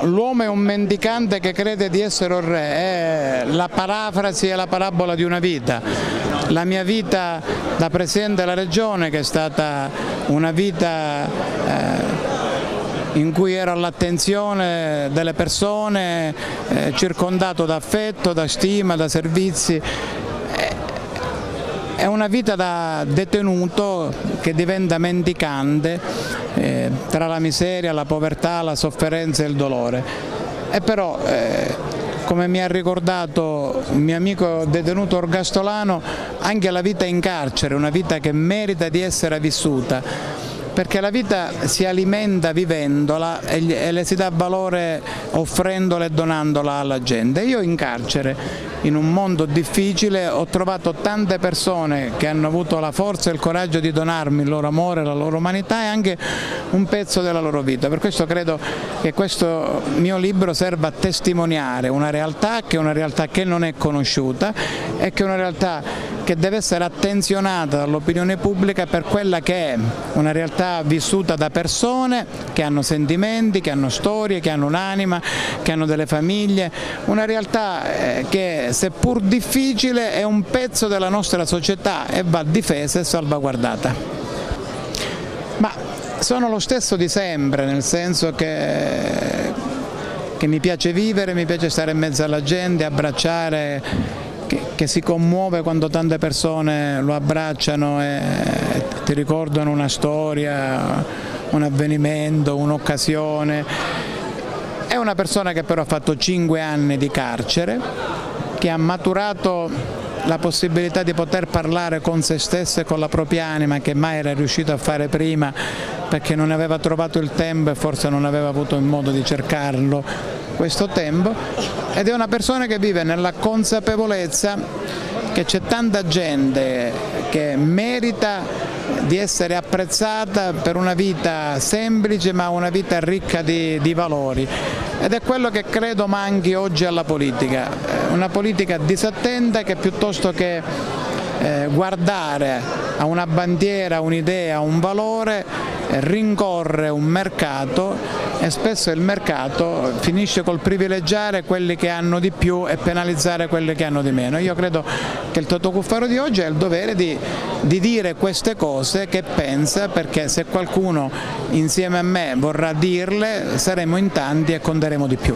L'uomo è un mendicante che crede di essere un re, è la parafrasi e la parabola di una vita. La mia vita da Presidente della Regione che è stata una vita eh, in cui ero all'attenzione delle persone, eh, circondato da affetto, da stima, da servizi, è una vita da detenuto che diventa mendicante eh, tra la miseria, la povertà, la sofferenza e il dolore. E però, eh, come mi ha ricordato un mio amico detenuto orgastolano, anche la vita in carcere, una vita che merita di essere vissuta perché la vita si alimenta vivendola e le si dà valore offrendola e donandola alla gente. Io in carcere, in un mondo difficile, ho trovato tante persone che hanno avuto la forza e il coraggio di donarmi il loro amore, la loro umanità e anche un pezzo della loro vita. Per questo credo che questo mio libro serva a testimoniare una realtà che è una realtà che non è conosciuta e che è una realtà che deve essere attenzionata dall'opinione pubblica per quella che è una realtà vissuta da persone che hanno sentimenti, che hanno storie, che hanno un'anima, che hanno delle famiglie, una realtà eh, che seppur difficile è un pezzo della nostra società e va difesa e salvaguardata. Ma sono lo stesso di sempre, nel senso che, che mi piace vivere, mi piace stare in mezzo alla gente, abbracciare che, che, si commuove quando tante persone lo abbracciano e ti ricordano una storia, un avvenimento, un'occasione. È una persona che però ha fatto 5 anni di carcere, che ha maturato la possibilità di poter parlare con se stesso e con la propria anima che mai era riuscito a fare prima perché non aveva trovato il tempo e forse non aveva avuto il modo di cercarlo questo tempo ed è una persona che vive nella consapevolezza che c'è tanta gente che merita di essere apprezzata per una vita semplice ma una vita ricca di, di valori. Ed è quello che credo manchi oggi alla politica, una politica disattenta che piuttosto che eh, guardare a una bandiera, un'idea, un valore, eh, rincorre un mercato e spesso il mercato finisce col privilegiare quelli che hanno di più e penalizzare quelli che hanno di meno. Io credo che il Toto Cuffaro di oggi ha il dovere di, di dire queste cose che pensa perché se qualcuno insieme a me vorrà dirle saremo in tanti e conteremo di più.